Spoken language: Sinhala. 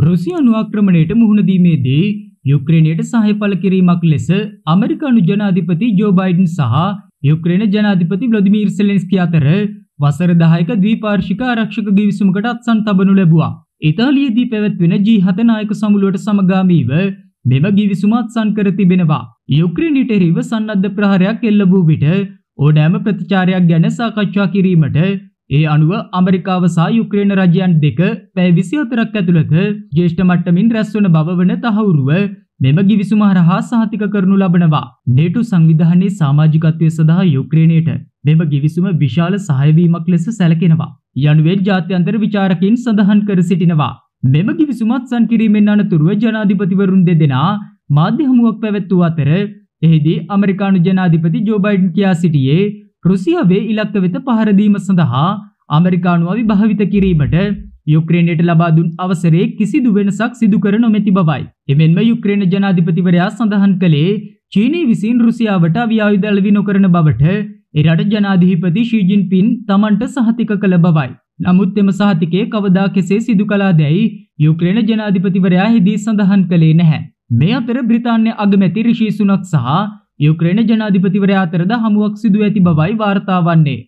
රුසියානු ආක්‍රමණයට මුහුණ දීමේදී යුක්‍රේනයට සහාය පළ කිරීමක් ලෙස ඇමරිකානු ජනාධිපති ජෝ බයිඩන් සහ යුක්‍රේන ජනාධිපති ව්ලදිමීර් සෙලෙන්ස්කී අතර වසර 10ක ද්විපාර්ශ්වික ආරක්ෂක ගිවිසුමකට අත්සන් තබනු ලැබුවා. ඉතාලියේදී පැවැත්වෙන G7 නායක සමුළුවට සමගාමීව මෙම ගිවිසුම අත්සන් කර තිබෙනවා. යුක්‍රේනයට එරෙහිව සන්නද්ධ ප්‍රහාරයක් එල්ල වූ විට ඕනෑම ප්‍රතිචාරයක් ගැන සාකච්ඡා කිරීමට ඒ අනුව අමරිකාව සහ යුක්‍රේන රජයන් දෙක පැය 24ක් ඇතුළත ජ්‍යෙෂ්ඨ මට්ටමින් රැස්වන බව වන තහවුරුව මෙම ගිවිසුම හරහා සහතික කරනු ලබනවා. නේටෝ සංවිධානයේ සමාජිකත්වය සඳහා යුක්‍රේනයට මෙම ගිවිසුම විශාල සහයවීමක් ලෙස සැලකෙනවා. යනුවෙන් ජාත්‍යන්තර විචාරකින් සඳහන් කර සිටිනවා. මෙම ගිවිසුමත් සන් කිරීමෙන් අනතුරුව ජනාධිපතිවරුන් දෙදෙනා මාධ්‍ය හමුවක් පැවැත්වූ අතර එහිදී අමරිකානු ජනාධිපති ජෝ බයිඩන් කියා සිටියේ රුසියාවේ ඉලක්ක වෙත පහර දීම සඳහා අමරිකානුව විභාවිත කිරීමට යුක්‍රේනයට ලබා දුන් අවසරයේ කිසිදු වෙනසක් සිදු කර නොමැති බවයි. එමෙන්ම යුක්‍රේන ජනාධිපතිවරයා සඳහන් කළේ චීනය විසින් රුසියාවට අවියායුධ අලෙවි නොකරන බවට එරට ජනාධිපති ෂී ජින්පින් තමන්ට සහතික කළ බවයි. නමුත් එම සහතිකය කවදා කෙසේ සිදු කළාදැයි යුක්‍රේන ජනාධිපතිවරයා හිදී සඳහන් කළේ නැහැ. මේ අතර බ්‍රිතාන්‍ය අගමැති රිෂී සුනක් සහ යුක්‍රේන ජනාධිපතිවරයා අතරද හමුවක් සිදු ඇති බවයි වාර්තා වන්නේ.